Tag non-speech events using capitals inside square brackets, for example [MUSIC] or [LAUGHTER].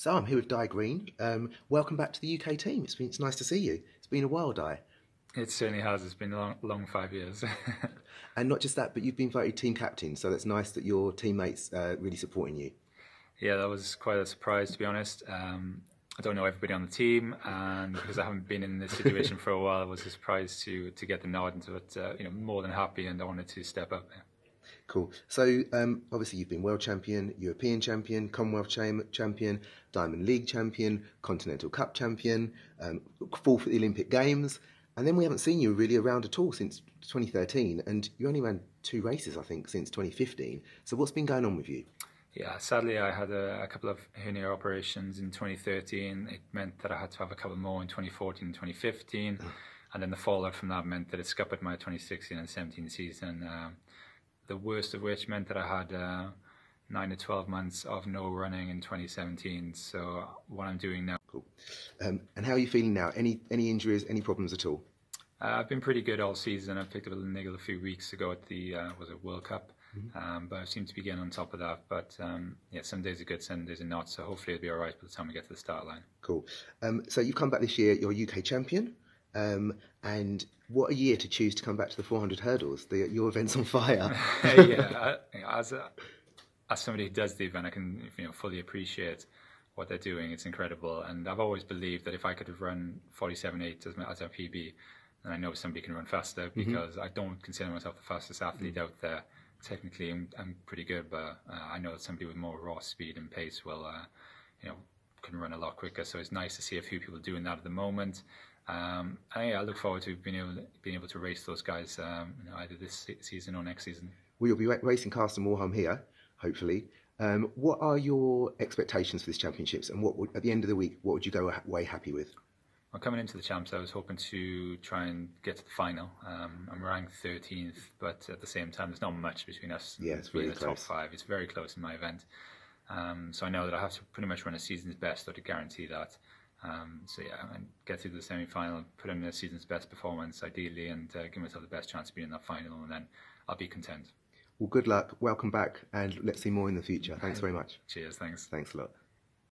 So I'm here with Dai Green. Um, welcome back to the UK team. It's been it's nice to see you. It's been a while, Dai. It certainly has. It's been a long, long five years. [LAUGHS] and not just that, but you've been voted team captain. So that's nice that your teammates uh, really supporting you. Yeah, that was quite a surprise to be honest. Um, I don't know everybody on the team, and because I haven't been in this situation for a while, I was surprised to to get the nod into it. Uh, you know, more than happy, and I wanted to step up. Cool. So um, obviously you've been world champion, European champion, Commonwealth champion, Diamond League champion, Continental Cup champion, um, fourth at the Olympic Games, and then we haven't seen you really around at all since 2013, and you only ran two races, I think, since 2015. So what's been going on with you? Yeah, sadly, I had a, a, couple of hernia operations in 2013. It meant that I had to have a couple more in 2014 and 2015. and then the fallout from that meant that it scuppered my 2016 and 17 season. Um, the worst of which meant that I had uh, nine to 12 months of no running in 2017. So what I'm doing now. Cool. Um, and how are you feeling now? Any any injuries? Any problems at all? Uh, I've been pretty good all season. I picked up a little niggle a few weeks ago at the uh, was it World Cup, mm-hmm. um, but I seem to be getting on top of that. But um, yeah, some days are good, some days are not. So hopefully it'll be all right by the time we get to the start line. Cool. Um, so you've come back this year. You're UK champion. Um, and what a year to choose to come back to the 400 hurdles. The, your event's on fire. [LAUGHS] [LAUGHS] yeah, I, as, a, as somebody who does the event, I can you know, fully appreciate what they're doing. It's incredible. And I've always believed that if I could have run 47.8 as, as a PB, then I know somebody can run faster mm-hmm. because mm-hmm. I don't consider myself the fastest athlete mm-hmm. out there. Technically, I'm, I'm pretty good, but uh, I know that somebody with more raw speed and pace will, uh, you know, can run a lot quicker. So it's nice to see a few people doing that at the moment. Um, and yeah, I look forward to being able to, being able to race those guys um, you know, either this season or next season. Well, be racing Karsten Warholm here, hopefully. Um, what are your expectations for this championships, and what would, at the end of the week, what would you go away happy with? Well, coming into the champs, I was hoping to try and get to the final. Um, I'm ranked 13th, but at the same time, there's not much between us. Yeah, it's really the close. top five. It's very close in my event. Um, so I know that I have to pretty much run a season's best or to guarantee that. Um, so yeah, and get through the semi-final, put in a season's best performance, ideally, and uh, give myself the best chance of being in that final, and then I'll be content. Well, good luck. Welcome back, and let's see more in the future. Thanks very much. Cheers. Thanks. Thanks a lot.